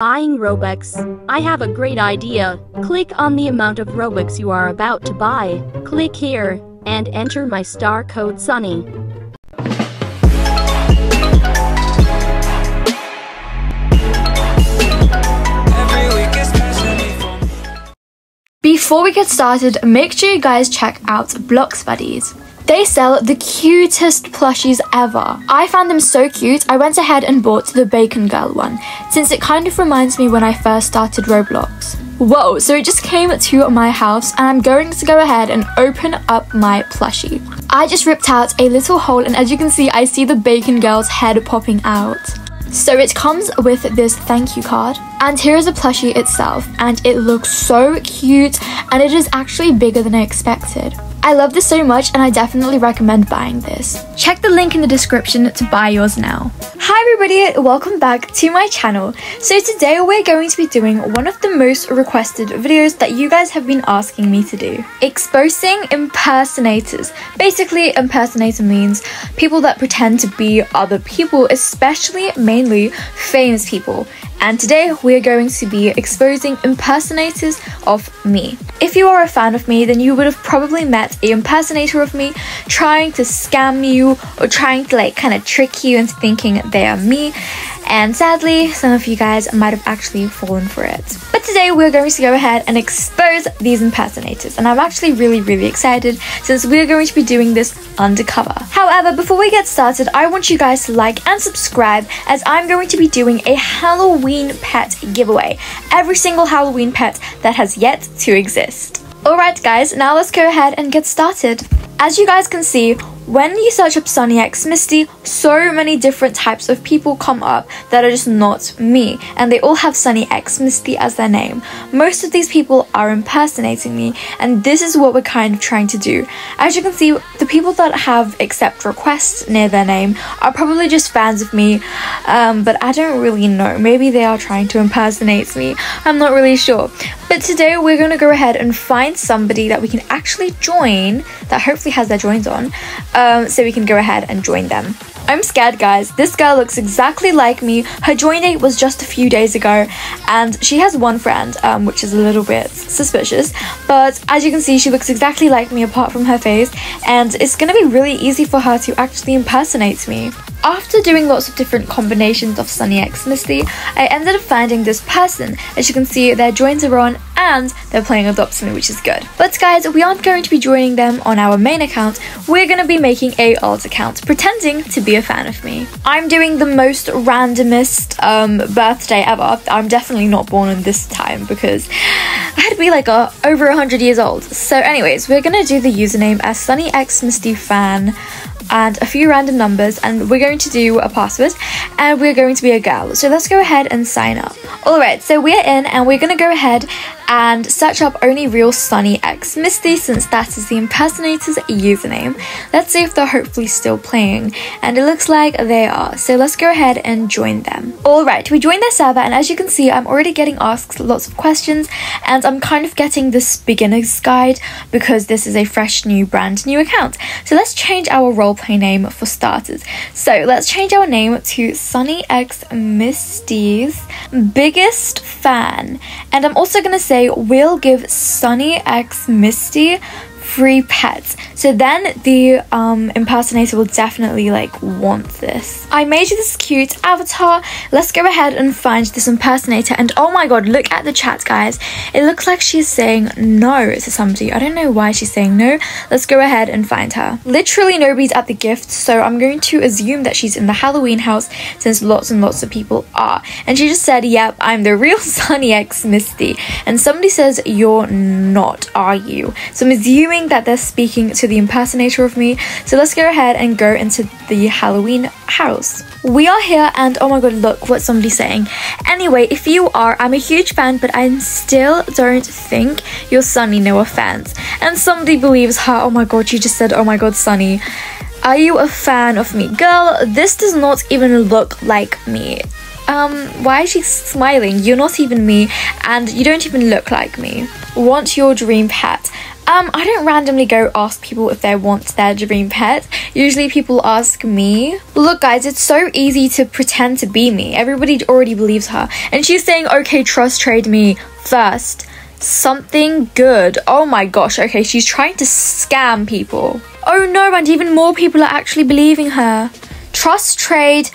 Buying Robux. I have a great idea. Click on the amount of Robux you are about to buy. Click here and enter my star code Sunny. Before we get started, make sure you guys check out Blox Buddies. They sell the cutest plushies ever. I found them so cute, I went ahead and bought the Bacon Girl one, since it kind of reminds me when I first started Roblox. Whoa, so it just came to my house and I'm going to go ahead and open up my plushie. I just ripped out a little hole and as you can see, I see the Bacon Girl's head popping out. So it comes with this thank you card and here is a plushie itself and it looks so cute and it is actually bigger than I expected. I love this so much and I definitely recommend buying this. Check the link in the description to buy yours now. Hi everybody, welcome back to my channel. So today we're going to be doing one of the most requested videos that you guys have been asking me to do. Exposing impersonators. Basically, impersonator means people that pretend to be other people, especially mainly famous people and today we're going to be exposing impersonators of me. If you are a fan of me, then you would have probably met an impersonator of me trying to scam you or trying to like kind of trick you into thinking they are me and sadly, some of you guys might have actually fallen for it. But today we're going to go ahead and expose these impersonators, and I'm actually really, really excited since we're going to be doing this undercover. However, before we get started, I want you guys to like and subscribe as I'm going to be doing a Halloween pet giveaway. Every single Halloween pet that has yet to exist. Alright guys, now let's go ahead and get started. As you guys can see, when you search up Sunny X Misty, so many different types of people come up that are just not me, and they all have Sunny X Misty as their name. Most of these people are impersonating me, and this is what we're kind of trying to do. As you can see, the people that have accept requests near their name are probably just fans of me, um, but I don't really know. Maybe they are trying to impersonate me. I'm not really sure. But today we're going to go ahead and find somebody that we can actually join that hopefully has their joins on um, so we can go ahead and join them. I'm scared guys, this girl looks exactly like me, her join date was just a few days ago and she has one friend um, which is a little bit suspicious but as you can see she looks exactly like me apart from her face and it's gonna be really easy for her to actually impersonate me. After doing lots of different combinations of Sunny X Misty, I ended up finding this person. As you can see, their joins are on and they're playing Adopt Me, which is good. But guys, we aren't going to be joining them on our main account. We're going to be making a alt account, pretending to be a fan of me. I'm doing the most randomest um, birthday ever. I'm definitely not born in this time because I had to be like a, over 100 years old. So anyways, we're going to do the username as Sunny X Misty Fan and a few random numbers and we're going to do a password and we're going to be a girl. So let's go ahead and sign up. Alright, so we're in and we're going to go ahead and search up only real Sunny X Misty since that is the impersonator's username. Let's see if they're hopefully still playing and it looks like they are so let's go ahead and join them. Alright we joined their server and as you can see I'm already getting asked lots of questions and I'm kind of getting this beginner's guide because this is a fresh new brand new account. So let's change our roleplay name for starters. So let's change our name to Sunny X Misty's biggest fan and I'm also going to say we'll give Sunny X Misty free pets. So then the um, impersonator will definitely like want this. I made you this cute avatar. Let's go ahead and find this impersonator. And oh my god, look at the chat, guys. It looks like she's saying no to somebody. I don't know why she's saying no. Let's go ahead and find her. Literally nobody's at the gift, so I'm going to assume that she's in the Halloween house since lots and lots of people are. And she just said, yep, I'm the real Sunny X Misty. And somebody says, you're not, are you? So I'm assuming that they're speaking to the impersonator of me. So let's go ahead and go into the Halloween house. We are here and oh my god, look what somebody's saying. Anyway, if you are, I'm a huge fan, but I still don't think you're Sunny, no offense. And somebody believes her, oh my god, you just said, oh my god, Sunny. Are you a fan of me? Girl, this does not even look like me. Um, why is she smiling? You're not even me, and you don't even look like me. Want your dream pet? Um, I don't randomly go ask people if they want their dream pet. Usually people ask me. Look guys, it's so easy to pretend to be me. Everybody already believes her. And she's saying, okay, trust trade me first. Something good. Oh my gosh, okay, she's trying to scam people. Oh no, and even more people are actually believing her. Trust trade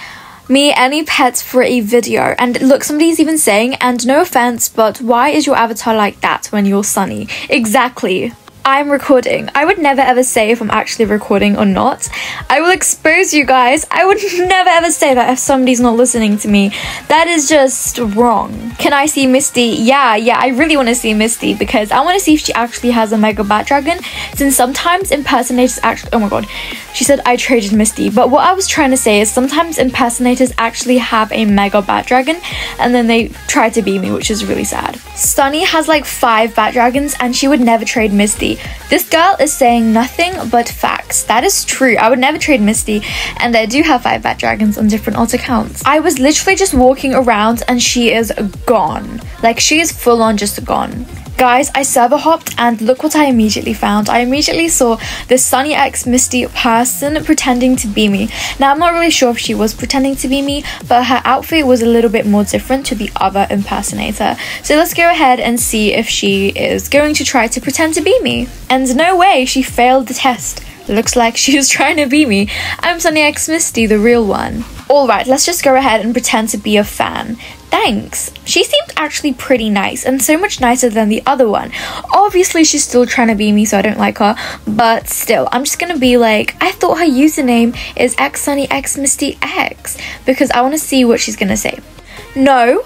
me any pets for a video. And look, somebody's even saying, and no offense, but why is your avatar like that when you're sunny? Exactly. I'm recording. I would never ever say if I'm actually recording or not. I will expose you guys. I would never ever say that if somebody's not listening to me. That is just wrong. Can I see Misty? Yeah, yeah, I really want to see Misty because I want to see if she actually has a Mega Bat Dragon. Since sometimes impersonators actually. Oh my god. She said I traded Misty. But what I was trying to say is sometimes impersonators actually have a Mega Bat Dragon and then they try to be me, which is really sad. Sunny has like five Bat Dragons and she would never trade Misty. This girl is saying nothing but facts. That is true. I would never trade Misty, and I do have five Bat Dragons on different alt accounts. I was literally just walking around and she is gone. Like, she is full on just gone. Guys, I server hopped and look what I immediately found. I immediately saw this Sunny X Misty person pretending to be me. Now, I'm not really sure if she was pretending to be me, but her outfit was a little bit more different to the other impersonator. So let's go ahead and see if she is going to try to pretend to be me. And no way, she failed the test. Looks like she was trying to be me. I'm Sunny X Misty, the real one. Alright, let's just go ahead and pretend to be a fan. Thanks. She seemed actually pretty nice and so much nicer than the other one. Obviously, she's still trying to be me, so I don't like her, but still, I'm just gonna be like, I thought her username is X Sunny X Misty X because I want to see what she's gonna say. No,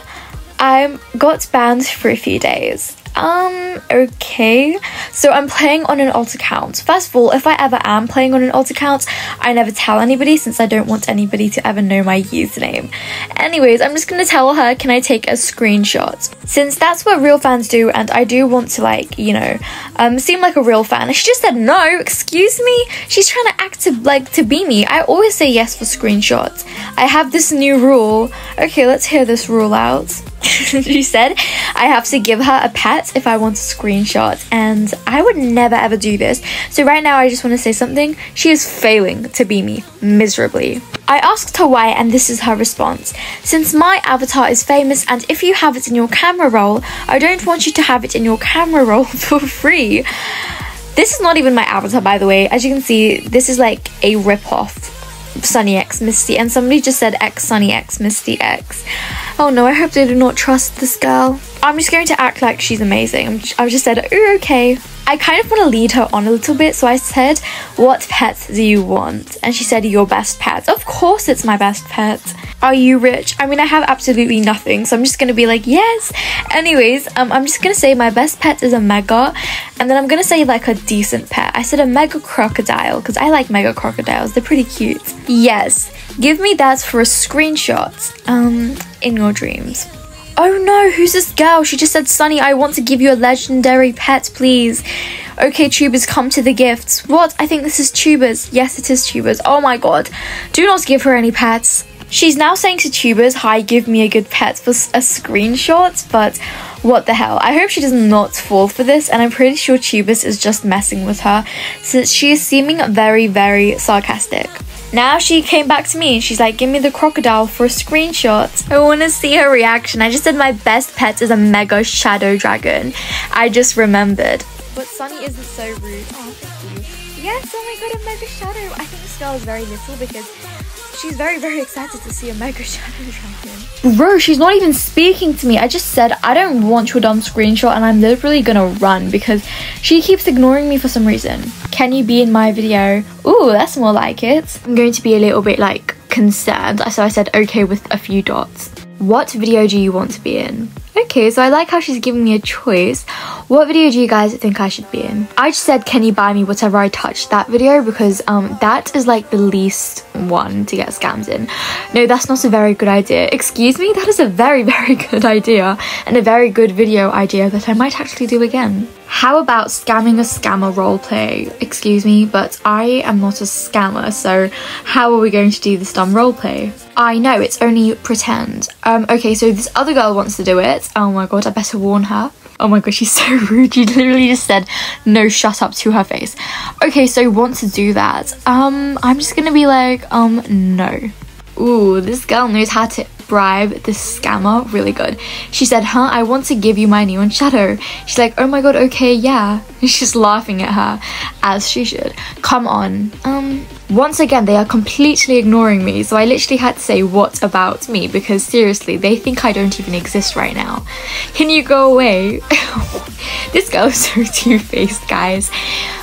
I got banned for a few days. Um, okay. So I'm playing on an alt account. First of all, if I ever am playing on an alt account, I never tell anybody since I don't want anybody to ever know my username. Anyways, I'm just gonna tell her, can I take a screenshot? Since that's what real fans do, and I do want to like, you know, um, seem like a real fan. She just said no, excuse me? She's trying to act to like to be me. I always say yes for screenshots. I have this new rule. Okay, let's hear this rule out. she said I have to give her a pet if I want a screenshot, and I would never ever do this. So, right now, I just want to say something. She is failing to be me miserably. I asked her why, and this is her response. Since my avatar is famous, and if you have it in your camera roll, I don't want you to have it in your camera roll for free. This is not even my avatar, by the way. As you can see, this is like a rip off Sunny X Misty, and somebody just said X Sunny X Misty X. Oh no, I hope they do not trust this girl. I'm just going to act like she's amazing. I've just said, oh, okay. I kind of want to lead her on a little bit, so I said, What pets do you want? And she said, Your best pet. Of course, it's my best pet. Are you rich? I mean, I have absolutely nothing, so I'm just gonna be like, Yes. Anyways, um, I'm just gonna say my best pet is a mega, and then I'm gonna say like a decent pet. I said a mega crocodile because I like mega crocodiles, they're pretty cute. Yes, give me that for a screenshot um, in your dreams. Oh no, who's this girl? She just said, Sunny, I want to give you a legendary pet, please. Okay, Tubers, come to the gifts. What? I think this is Tubers. Yes, it is Tubers. Oh my god. Do not give her any pets. She's now saying to Tubers, hi, give me a good pet for a screenshot, but what the hell. I hope she does not fall for this, and I'm pretty sure Tubers is just messing with her, since she is seeming very, very sarcastic. Now she came back to me and she's like, give me the crocodile for a screenshot. I want to see her reaction. I just said my best pet is a mega shadow dragon. I just remembered. But Sunny isn't so rude. Oh. Yes, oh my god, a mega shadow. I think this girl is very little because She's very, very excited to see a Mega Shadow Dragon. Bro, she's not even speaking to me. I just said, I don't want your dumb screenshot and I'm literally gonna run because she keeps ignoring me for some reason. Can you be in my video? Ooh, that's more like it. I'm going to be a little bit like concerned. So I said okay with a few dots. What video do you want to be in? Okay, so I like how she's giving me a choice. What video do you guys think I should be in? I just said, can you buy me whatever I touch that video because um, that is like the least one to get scams in. No, that's not a very good idea. Excuse me? That is a very, very good idea and a very good video idea that I might actually do again. How about scamming a scammer roleplay? Excuse me, but I am not a scammer, so how are we going to do this dumb roleplay? I know, it's only pretend. Um, okay, so this other girl wants to do it. Oh my god, I better warn her. Oh my god, she's so rude. She literally just said, no, shut up to her face. Okay, so want to do that. Um, I'm just gonna be like, um, no. Ooh, this girl knows how to bribe this scammer really good. She said, huh, I want to give you my neon shadow. She's like, oh my god, okay, yeah. She's laughing at her, as she should. Come on. Um, once again, they are completely ignoring me, so I literally had to say, what about me? Because seriously, they think I don't even exist right now. Can you go away? this girl is so two-faced, guys.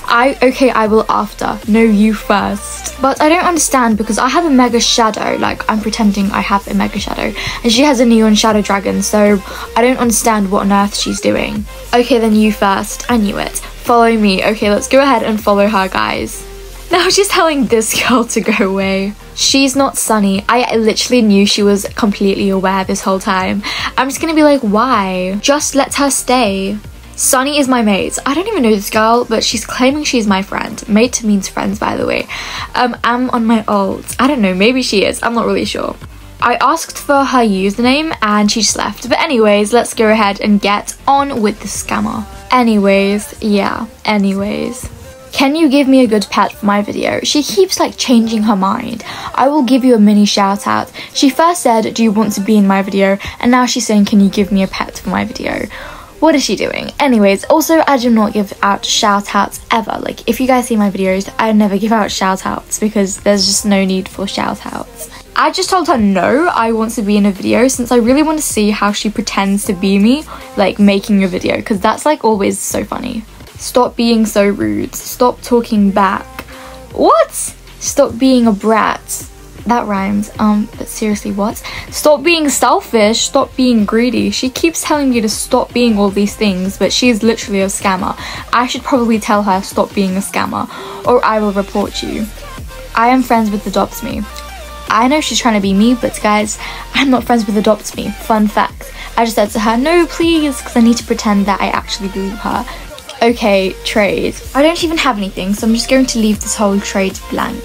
I okay, I will after. No, you first. But I don't understand because I have a mega shadow, like I'm pretending I have a mega shadow, and she has a neon shadow dragon, so I don't understand what on earth she's doing. Okay, then you first. I knew it. Follow me. Okay, let's go ahead and follow her, guys. Now she's telling this girl to go away. She's not Sunny. I literally knew she was completely aware this whole time. I'm just gonna be like, why? Just let her stay. Sunny is my mate. I don't even know this girl, but she's claiming she's my friend. Mate means friends, by the way. Um, I'm on my old. I don't know, maybe she is. I'm not really sure. I asked for her username and she just left. But anyways, let's go ahead and get on with the scammer. Anyways, yeah, anyways. Can you give me a good pet for my video? She keeps like changing her mind. I will give you a mini shout out. She first said, do you want to be in my video? And now she's saying, can you give me a pet for my video? What is she doing? Anyways, also I do not give out shout outs ever. Like if you guys see my videos, I never give out shout outs because there's just no need for shout outs. I just told her no, I want to be in a video since I really want to see how she pretends to be me, like making a video, because that's like always so funny. Stop being so rude. Stop talking back. What? Stop being a brat that rhymes. Um, but seriously, what? Stop being selfish, stop being greedy. She keeps telling me to stop being all these things, but she is literally a scammer. I should probably tell her stop being a scammer, or I will report you. I am friends with Adopt Me. I know she's trying to be me, but guys, I'm not friends with Adopt Me. Fun fact. I just said to her, no, please, because I need to pretend that I actually believe her. Okay, trade. I don't even have anything, so I'm just going to leave this whole trade blank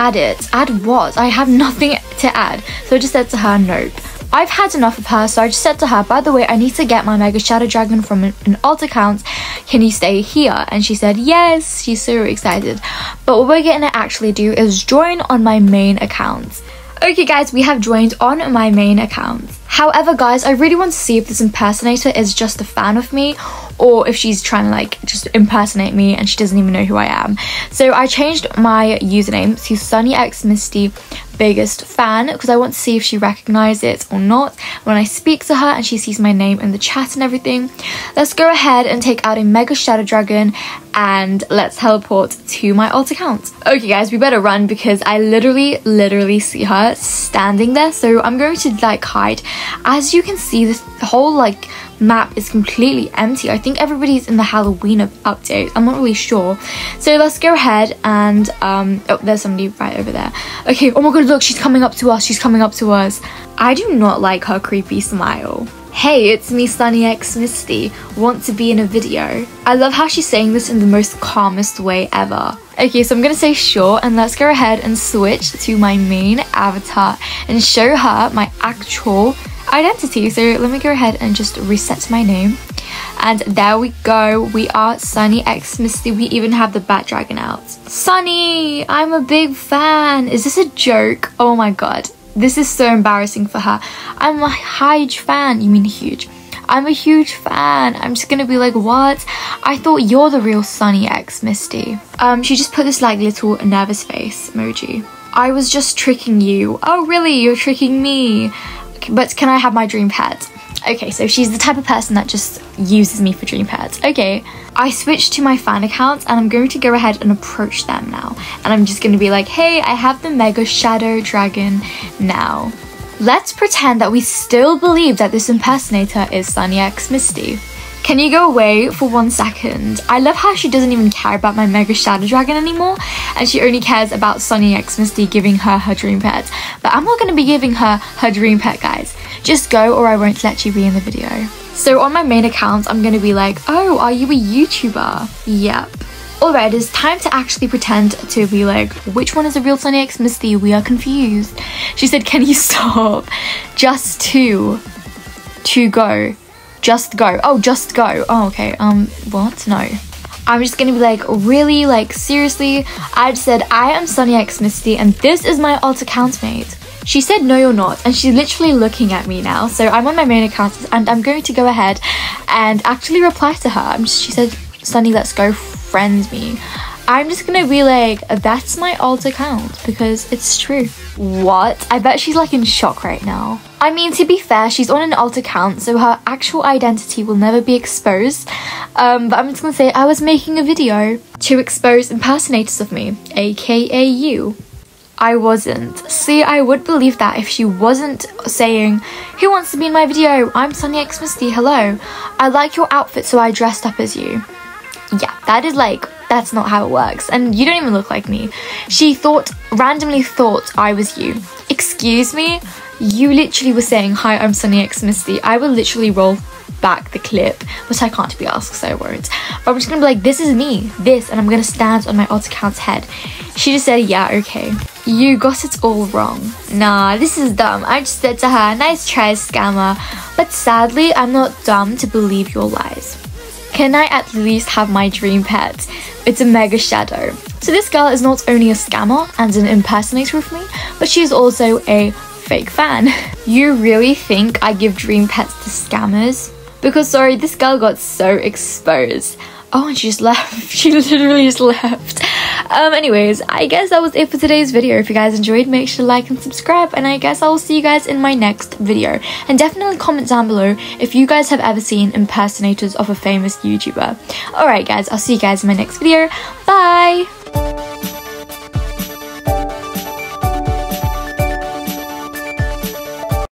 add it. Add what? I have nothing to add. So I just said to her, nope. I've had enough of her, so I just said to her, by the way, I need to get my Mega Shadow Dragon from an, an alt account. Can you stay here? And she said, yes. She's so excited. But what we're going to actually do is join on my main account. Okay guys, we have joined on my main account. However guys, I really want to see if this impersonator is just a fan of me or if she's trying to like just impersonate me and she doesn't even know who I am. So I changed my username to Sunny X Misty biggest fan because I want to see if she recognizes it or not when I speak to her and she sees my name in the chat and everything. Let's go ahead and take out a Mega Shadow Dragon and let's teleport to my alt account. Okay guys, we better run because I literally, literally see her standing there. So I'm going to like hide. As you can see, this whole like map is completely empty. I think everybody's in the Halloween update. I'm not really sure. So let's go ahead and, um, oh, there's somebody right over there. Okay, oh my god, look, she's coming up to us. She's coming up to us. I do not like her creepy smile. Hey, it's me, Sunny X Misty. Want to be in a video? I love how she's saying this in the most calmest way ever. Okay, so I'm gonna say sure, and let's go ahead and switch to my main avatar and show her my actual identity. So let me go ahead and just reset my name. And there we go. We are Sunny X Misty. We even have the Bat Dragon out. Sunny, I'm a big fan. Is this a joke? Oh my god. This is so embarrassing for her. I'm a huge fan. You mean huge? I'm a huge fan. I'm just gonna be like, what? I thought you're the real Sunny X Misty. Um, she just put this like little nervous face emoji. I was just tricking you. Oh really? You're tricking me but can I have my dream pet? Okay, so she's the type of person that just uses me for dream pets. Okay, I switched to my fan account and I'm going to go ahead and approach them now. And I'm just going to be like, hey, I have the Mega Shadow Dragon now. Let's pretend that we still believe that this impersonator is Sunny X Misty. Can you go away for one second? I love how she doesn't even care about my Mega Shadow Dragon anymore and she only cares about Sunny X Misty giving her her dream pet. But I'm not going to be giving her her dream pet, guys. Just go or I won't let you be in the video. So on my main account, I'm gonna be like, oh, are you a YouTuber? Yep. Alright, it's time to actually pretend to be like, which one is the real Sunny X Misty? We are confused. She said, can you stop? Just two. To go. Just go. Oh, just go. Oh, okay. Um, what? No. I'm just gonna be like, really? Like, seriously? I just said, I am Sunny X Misty and this is my alt account mate. She said, no, you're not. And she's literally looking at me now. So I'm on my main account and I'm going to go ahead and actually reply to her. She said, Sunny, let's go friend me. I'm just gonna be like, that's my alt account because it's true. What? I bet she's like in shock right now. I mean, to be fair, she's on an alt account, so her actual identity will never be exposed. Um, but I'm just gonna say I was making a video to expose impersonators of me, aka you. I wasn't. See, I would believe that if she wasn't saying, Who wants to be in my video? I'm Sunny X Misty, hello. I like your outfit, so I dressed up as you. Yeah, that is like, that's not how it works. And you don't even look like me. She thought, randomly thought I was you. Excuse me? You literally were saying, Hi, I'm Sunny X Misty. I will literally roll back the clip, but I can't be asked, so I won't. But I'm just gonna be like, this is me, this, and I'm gonna stand on my alt account's head. She just said, yeah, okay. You got it all wrong. Nah, this is dumb. I just said to her, nice try, scammer. But sadly, I'm not dumb to believe your lies. Can I at least have my dream pet? It's a mega shadow. So this girl is not only a scammer and an impersonator of me, but she is also a fake fan. You really think I give dream pets to scammers? Because sorry, this girl got so exposed. Oh, and she just left. She literally just left. Um, anyways, I guess that was it for today's video. If you guys enjoyed, make sure to like and subscribe. And I guess I will see you guys in my next video. And definitely comment down below if you guys have ever seen impersonators of a famous YouTuber. Alright guys, I'll see you guys in my next video. Bye!